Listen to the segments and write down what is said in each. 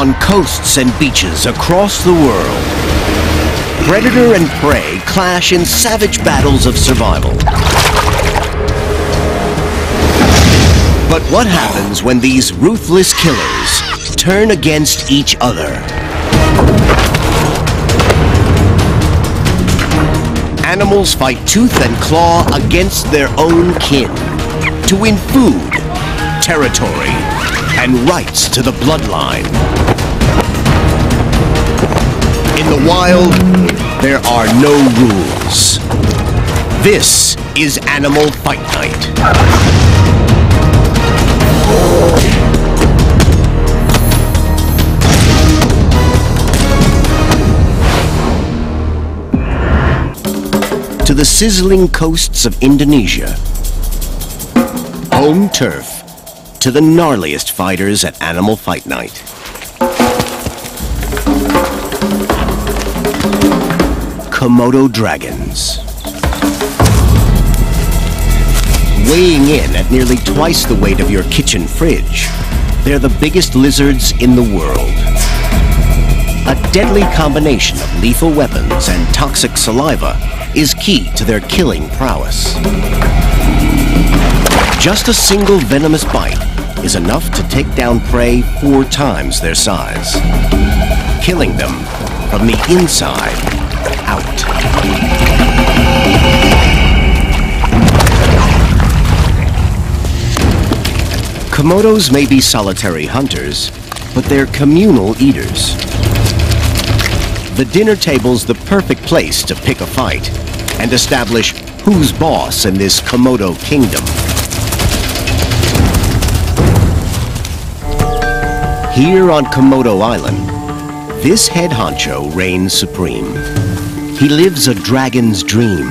On coasts and beaches across the world, predator and prey clash in savage battles of survival. But what happens when these ruthless killers turn against each other? Animals fight tooth and claw against their own kin to win food, territory, and rights to the bloodline. In the wild, there are no rules. This is Animal Fight Night. To the sizzling coasts of Indonesia. Home turf to the gnarliest fighters at Animal Fight Night. Komodo dragons. Weighing in at nearly twice the weight of your kitchen fridge, they're the biggest lizards in the world. A deadly combination of lethal weapons and toxic saliva is key to their killing prowess. Just a single venomous bite is enough to take down prey four times their size, killing them from the inside. Komodos may be solitary hunters, but they're communal eaters. The dinner table's the perfect place to pick a fight and establish who's boss in this Komodo kingdom. Here on Komodo Island, this head honcho reigns supreme. He lives a dragon's dream.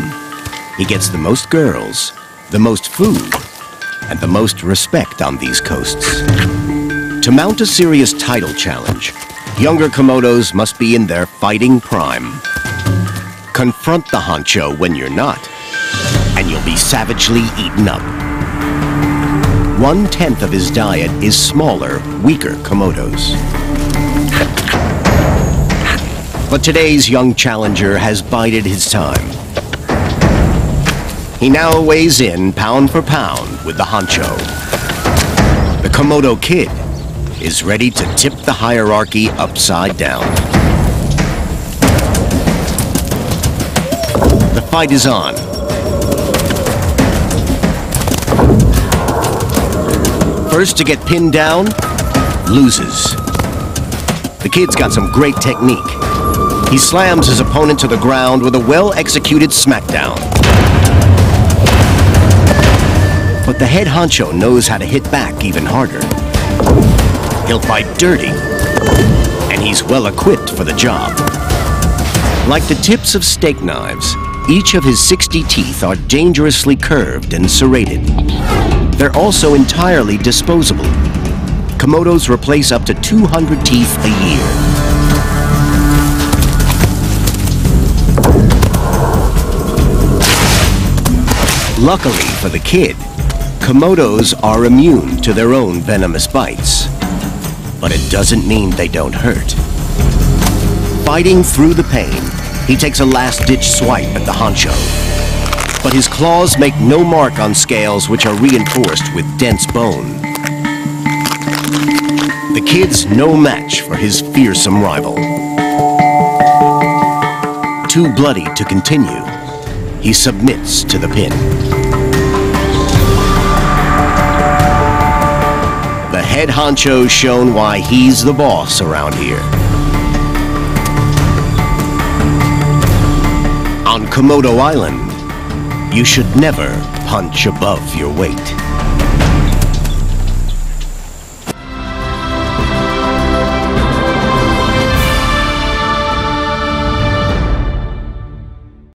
He gets the most girls, the most food, and the most respect on these coasts. To mount a serious title challenge, younger Komodos must be in their fighting prime. Confront the honcho when you're not, and you'll be savagely eaten up. One-tenth of his diet is smaller, weaker Komodos. But today's young challenger has bided his time. He now weighs in pound for pound with the honcho. The Komodo Kid is ready to tip the hierarchy upside down. The fight is on. First to get pinned down, loses. The kid's got some great technique. He slams his opponent to the ground with a well-executed smackdown. But the head honcho knows how to hit back even harder. He'll fight dirty, and he's well equipped for the job. Like the tips of steak knives, each of his 60 teeth are dangerously curved and serrated. They're also entirely disposable. Komodos replace up to 200 teeth a year. Luckily for the kid, Komodos are immune to their own venomous bites. But it doesn't mean they don't hurt. Fighting through the pain, he takes a last-ditch swipe at the honcho. But his claws make no mark on scales which are reinforced with dense bone. The kid's no match for his fearsome rival. Too bloody to continue, he submits to the pin. Head honcho's shown why he's the boss around here. On Komodo Island, you should never punch above your weight.